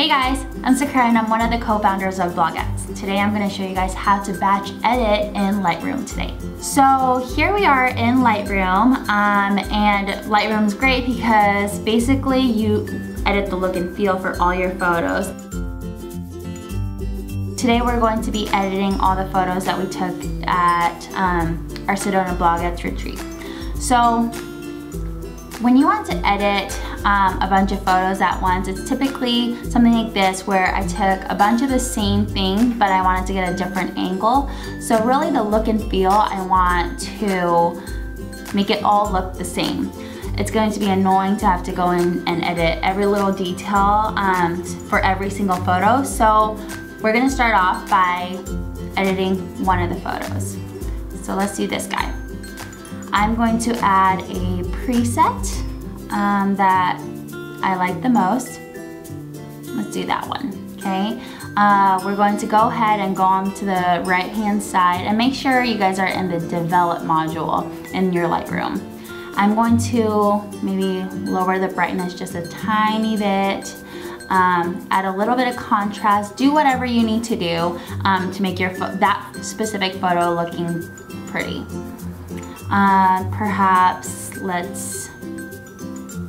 Hey guys, I'm Sakura and I'm one of the co-founders of Bloguettes. Today I'm going to show you guys how to batch edit in Lightroom today. So here we are in Lightroom um, and Lightroom's great because basically you edit the look and feel for all your photos. Today we're going to be editing all the photos that we took at um, our Sedona Bloguettes retreat. So when you want to edit um, a bunch of photos at once, it's typically something like this where I took a bunch of the same thing, but I wanted to get a different angle. So really the look and feel, I want to make it all look the same. It's going to be annoying to have to go in and edit every little detail um, for every single photo. So we're gonna start off by editing one of the photos. So let's do this guy. I'm going to add a preset um, that I like the most. Let's do that one, okay? Uh, we're going to go ahead and go on to the right hand side and make sure you guys are in the develop module in your Lightroom. I'm going to maybe lower the brightness just a tiny bit, um, add a little bit of contrast, do whatever you need to do um, to make your that specific photo looking pretty. Uh, perhaps let's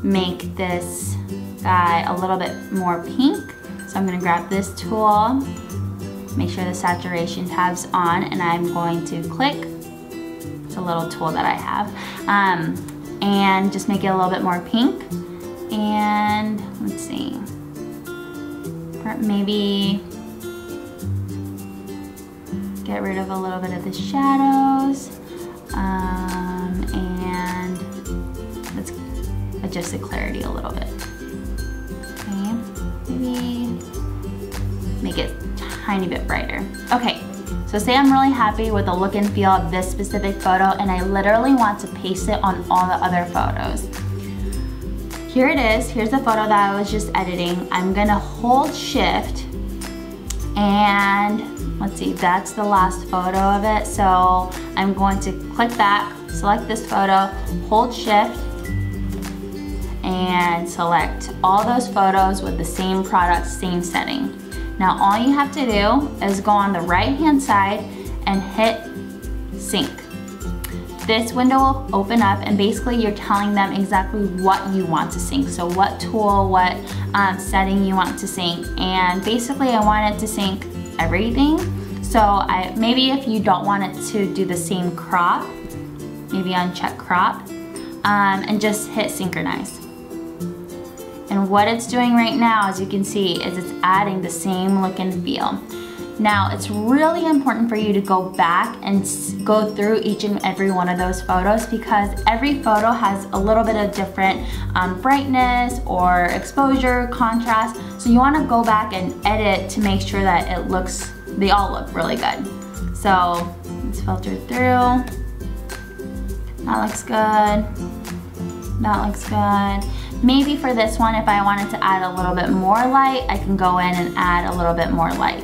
make this guy a little bit more pink. So I'm gonna grab this tool, make sure the saturation tab's on, and I'm going to click, it's a little tool that I have, um, and just make it a little bit more pink. And let's see, maybe get rid of a little bit of the shadows. Um, and let's adjust the clarity a little bit. Okay, maybe make it tiny bit brighter. Okay, so say I'm really happy with the look and feel of this specific photo and I literally want to paste it on all the other photos. Here it is, here's the photo that I was just editing. I'm gonna hold shift and let's see, that's the last photo of it. So I'm going to click back, select this photo, hold shift, and select all those photos with the same product, same setting. Now all you have to do is go on the right hand side and hit sync. This window will open up and basically you're telling them exactly what you want to sync. So what tool, what um, setting you want to sync. And basically I want it to sync everything. So I, maybe if you don't want it to do the same crop, maybe uncheck crop, um, and just hit synchronize. And what it's doing right now, as you can see, is it's adding the same look and feel. Now, it's really important for you to go back and go through each and every one of those photos because every photo has a little bit of different um, brightness or exposure, contrast. So you wanna go back and edit to make sure that it looks, they all look really good. So let's filter through. That looks good. That looks good. Maybe for this one, if I wanted to add a little bit more light, I can go in and add a little bit more light.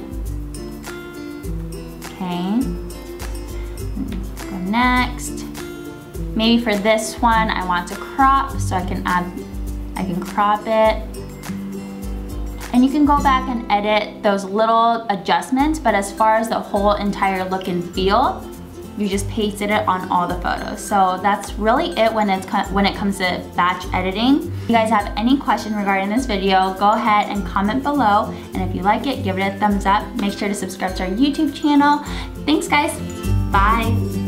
Okay. Next. Maybe for this one, I want to crop, so I can add, I can crop it. And you can go back and edit those little adjustments, but as far as the whole entire look and feel, you just pasted it on all the photos. So that's really it when, it's when it comes to batch editing. If you guys have any question regarding this video, go ahead and comment below. And if you like it, give it a thumbs up. Make sure to subscribe to our YouTube channel. Thanks guys, bye.